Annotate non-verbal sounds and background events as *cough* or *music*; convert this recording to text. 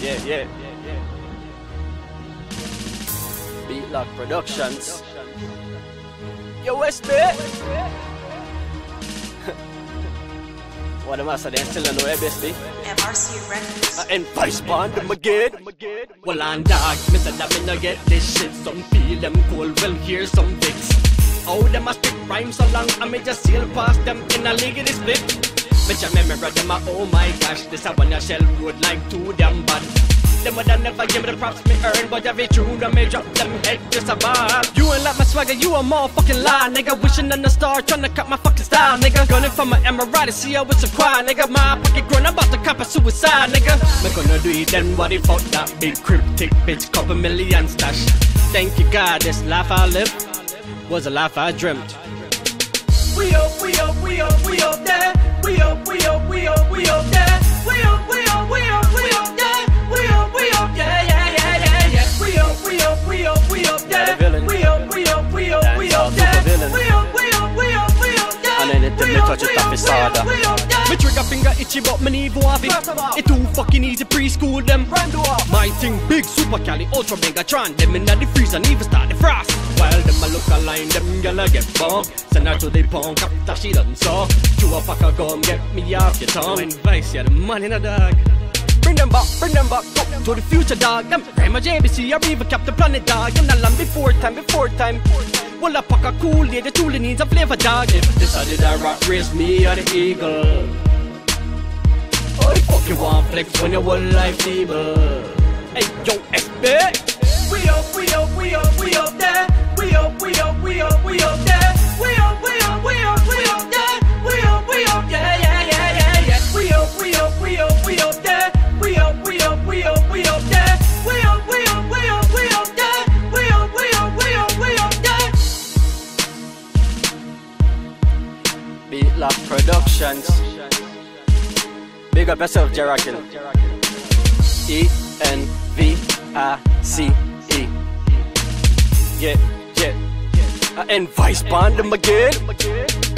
yeah, yeah. Beatlock Productions. Yo, SB! *laughs* what am I saying? Still no ABSB? MRC Records. Uh, enVice Bond them again. Well, I'm dog, me say that me no get this shit. Some feel them cold, well, here's some Vick's. Oh, them a spit rhymes so long, I me just sail past them in a league of this split. Me just remember them, oh my gosh, this a one a shell road like too damn bad. Them would never give me the props me earn, but every true that me drop them head just a bar. You ain't like my swagger, you a motherfucking lie, nigga. Wishing on the star, trying to cut my fucking style, nigga. Gunning for my MRI, see how it's a cry, nigga. My pocket grown, I'm about to cop a suicide, nigga. Me gonna do it then, what if fuck that big cryptic bitch, couple million stash. Thank you, God, this life I live was a life I dreamt. We up, we up, villain. We up, we up, we up, we Dancehall up there. supervillain. We up, we up, we up, we up there. And anything We me up, touch it we off up, his we up, soda. we up there. My trigger finger itchy, but me need have it. It too fucking easy preschool them. My thing big, super cali, ultra megatron. Them in the freeze and even start the frost. While them a look a line, them gonna get bumped. Send her to the punk after she done so. Chew a pack of gum, get me off your tongue. Advice, yeah, the money in a dog. Bring them back, bring them back up to the future, dog. Them Grandma JBC, I even Captain Planet, dog. And I land before time, before time. Well, a pack of cool, the truly needs a flavor, dog. If this I did a rock race, me or the eagle. Oh, the fuck you want flex when your whole life evil? Hey, yo, SB. We up, we up, we up, we up Beatlock Productions. Big up yourself, Jerakin. E N V I C E. Yeah, yeah. enVice Bond them again.